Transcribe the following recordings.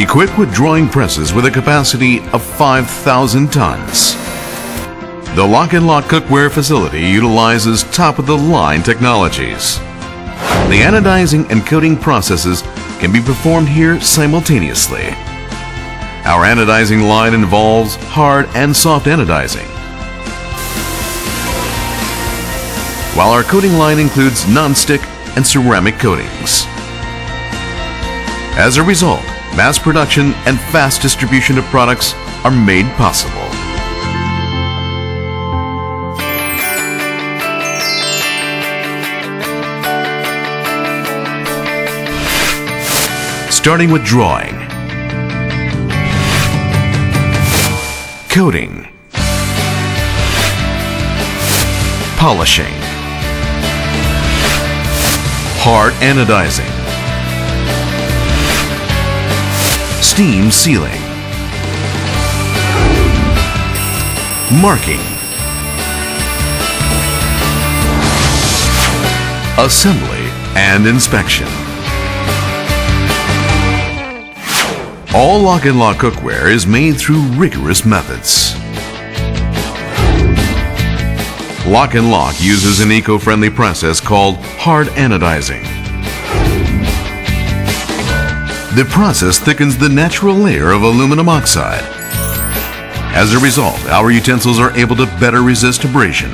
equipped with drawing presses with a capacity of 5,000 tons. The Lock and Lock cookware facility utilizes top-of-the-line technologies. The anodizing and coating processes can be performed here simultaneously. Our anodizing line involves hard and soft anodizing, while our coating line includes non-stick and ceramic coatings. As a result, mass production and fast distribution of products are made possible. Starting with drawing, coating, polishing, hard anodizing, steam sealing, marking, assembly, and inspection. All Lock and Lock cookware is made through rigorous methods. Lock and Lock uses an eco-friendly process called hard anodizing. The process thickens the natural layer of aluminum oxide. As a result, our utensils are able to better resist abrasion.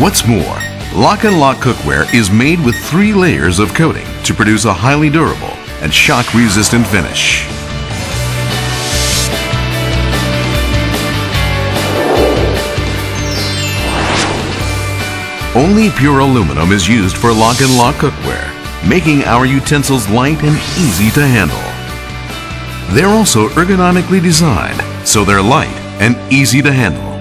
What's more, Lock Lock cookware is made with three layers of coating to produce a highly durable and shock-resistant finish. Only pure aluminum is used for Lock Lock cookware, making our utensils light and easy to handle. They're also ergonomically designed, so they're light and easy to handle.